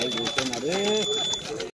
Ay,